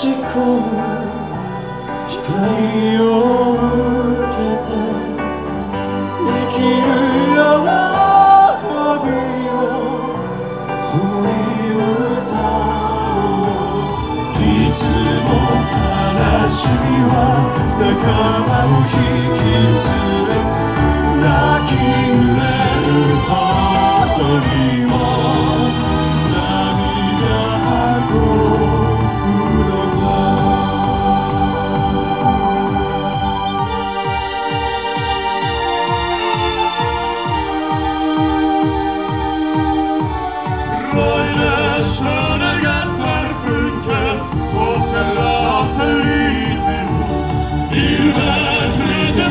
し込光を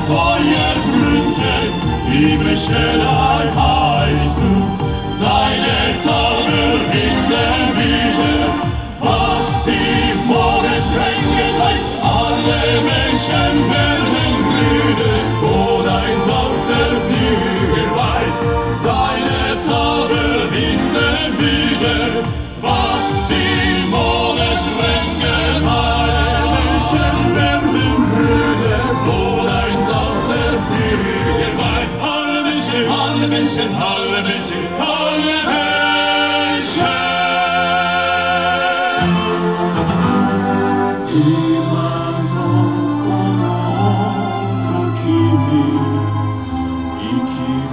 Feuer drücke, liebe Schönheit.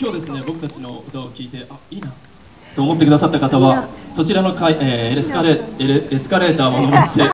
今日ですね僕たちの歌を聴いてあいいなと思ってくださった方はそちらの階、えー、エスカレエスカレーターを乗って